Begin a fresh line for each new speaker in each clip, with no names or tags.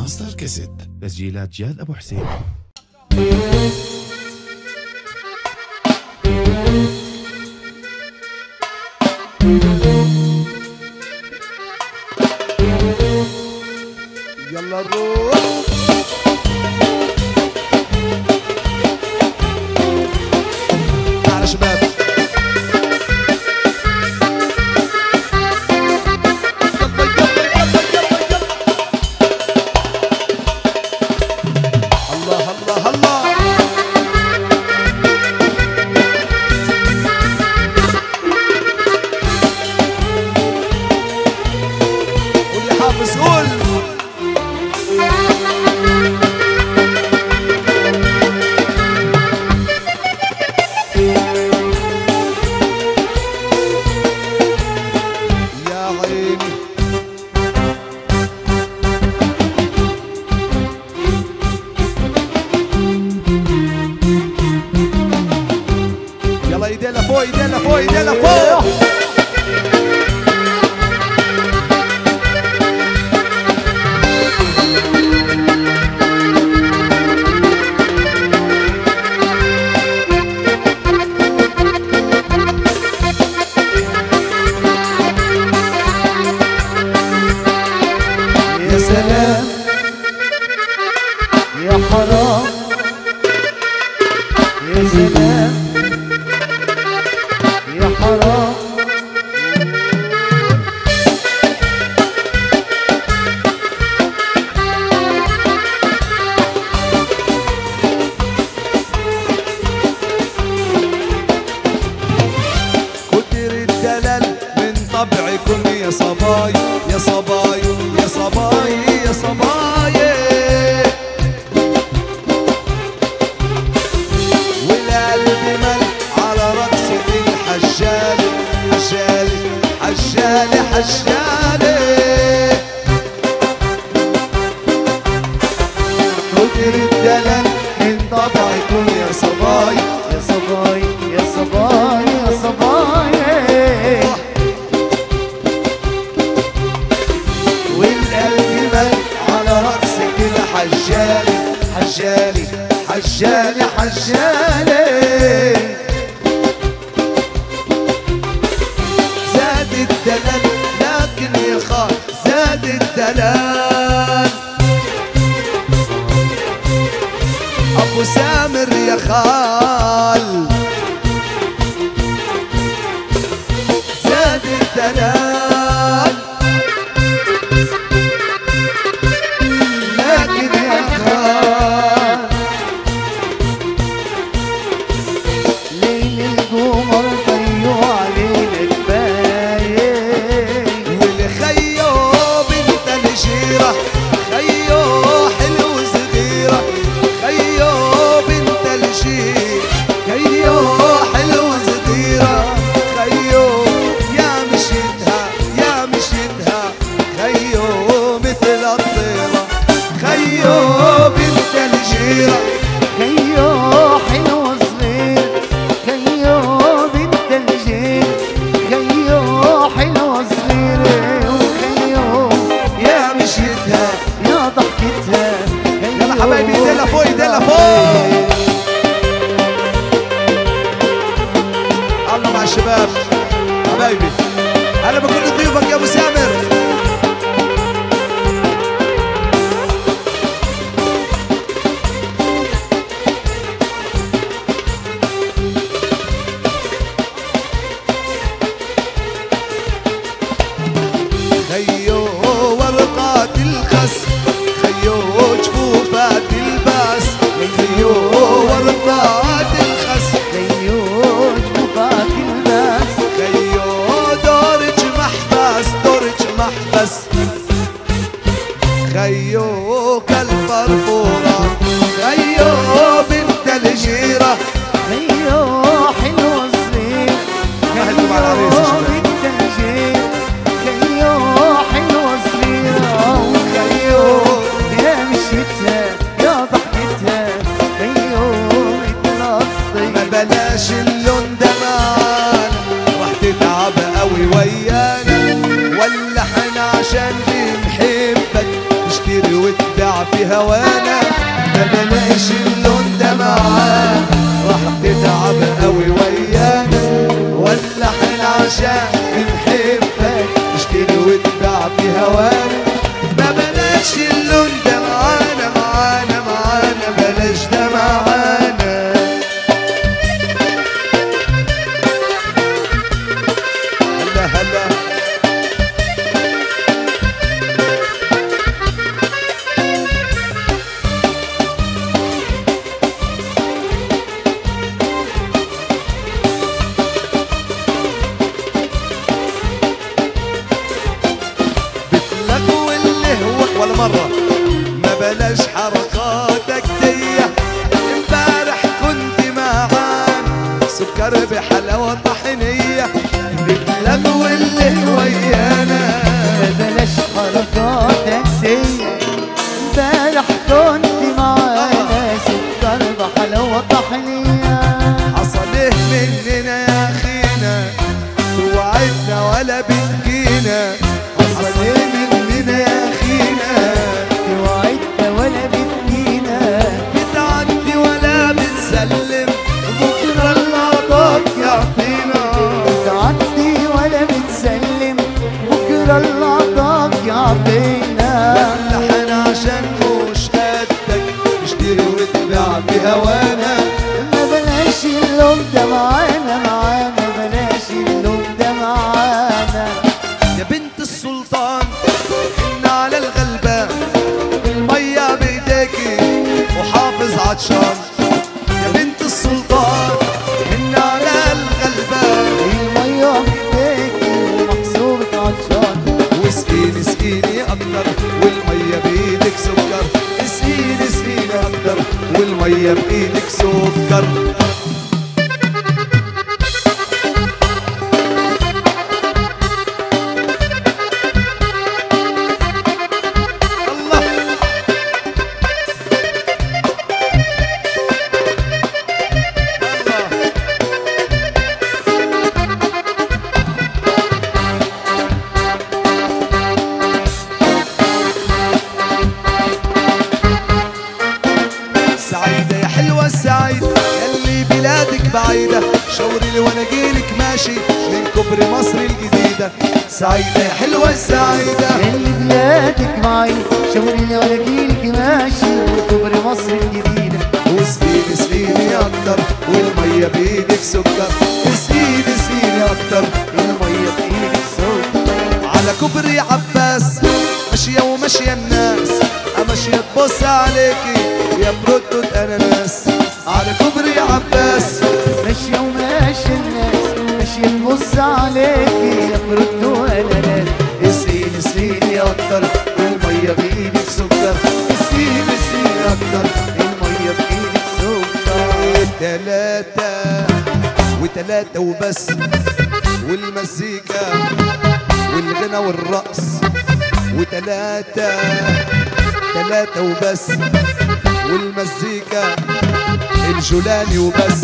ماستر كاسيت. تسجيلات جاد أبو حسين.
Esse é حجاني حجاني أنا عشان بنحبك
تشتري
اشتري
في هوانا. ده
ما اللون ده معاك راح تتعب قوي ويانا. ولا إحنا عشان بنحبك في هوانا.
ما اللون ده معانا معانا.
بايدك سكر. السعيدة يلي بلادك بعيدة. وأنا جيلك ماشي. من كبر مصر الجديدة. سعيدة يا حلوة السعيدة
اللي بلادك شاوريني ولا جيلك ماشي. وكبر مصر الجديدة.
وسقيني سقيني أكتر. والمية بإيدك سكر. سقيني سقيني أكتر.
المية بإيدك صوت
على كوبري عباس. ماشية وماشية الناس. ماشية تبص عليكي. يا بروتو
أناناس. عليكي يا برد وأناناس
اسقيني اسقيني أكتر والمية بايدك سكر اسقيني اسقيني أكتر
المية بإيدك سكر
تلاتة وتلاتة وبس. والمزيكا والغنى والرقص. وتلاتة تلاتة وبس. والمزيكا الجولاني وبس.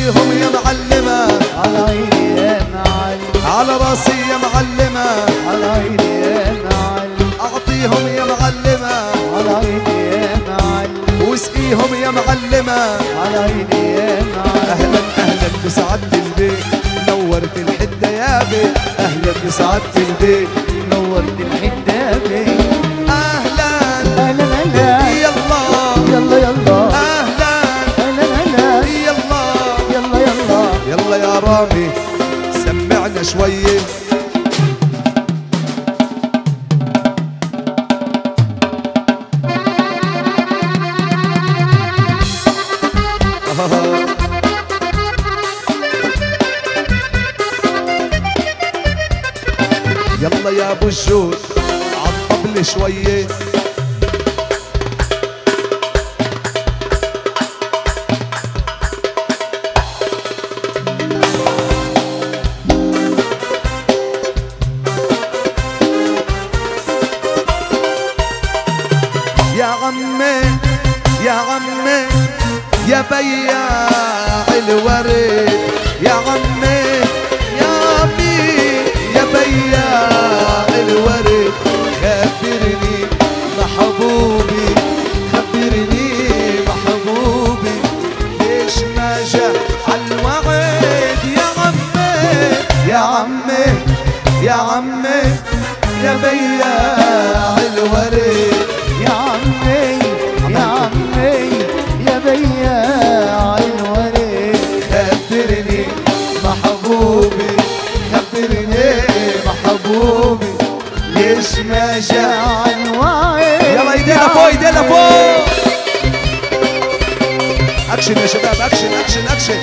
اسقيهم يا معلمة.
على عيني يا معلم
على رأسي يا معلمة.
على عيني يا معلم
أعطيهم يا معلمة.
على عيني يا معلم
واسقيهم يا معلمة.
على عيني يا معلم
أهلا أهلا بسعادة البيت. نورت الحدة يا بيت. أهلا بسعادة البيت.
نورت الحتة بيه
شوية يلا يا أبو الجود عالطبل شوية. بياع الورد يا عمي يا عمي يا بياع الورد خبرني محبوبي. محبوبي ليش ما جاء
وعي
يلا إيدينا فوق إيدينا فوق. اكشن يا شباب action action action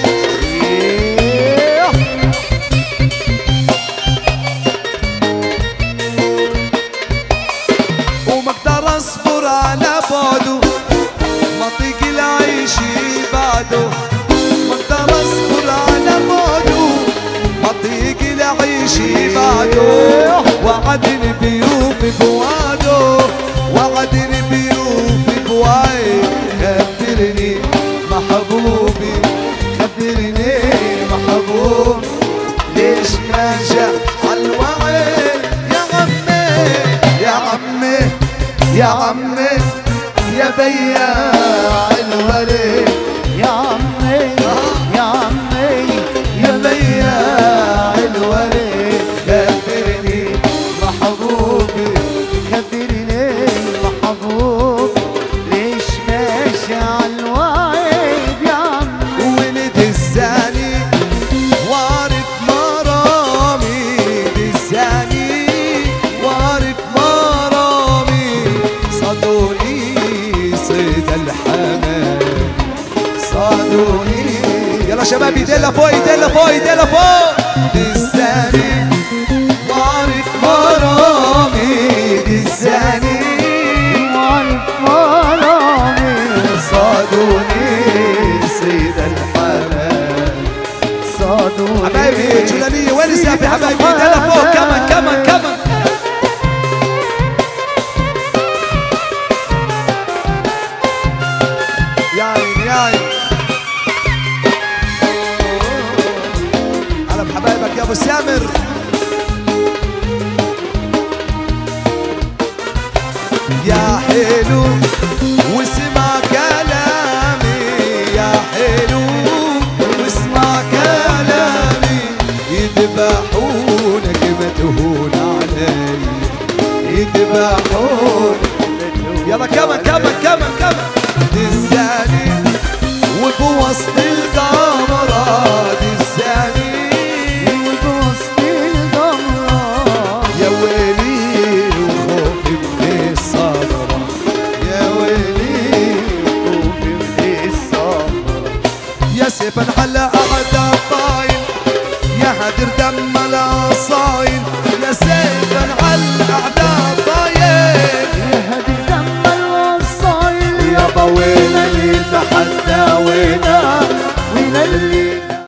وما أقدر أصبر على بعده ما طيق العيش بعده ما أقدر أصبر على بعده ما طيق العيش بعده بيوفي بوعده وعدني بيوفي بوعده خبرني محبوبي خبرني محبوب. ليش ما جاء عالوعد يا عمي يا عمي يا عمي يا بياع صادوني يلا شباب ايدينا فوق ايدينا فوق ايدينا فوق الزاني وارد مرامي الزاني
وعرف مرامي
صادوني صيد الحمام
صادوني
حبايبي جولانية وين السافي حبايبي ايدينا فوق كمان كمان كمان يذبحونك يلا كمان كمان كمان كمان الزاني وبوسط القمرة الزاني
وبوسط القمرة
يا ويلي وخوفي من الصبرة يا ويلي
وفي الصبر
يا سيف انحلى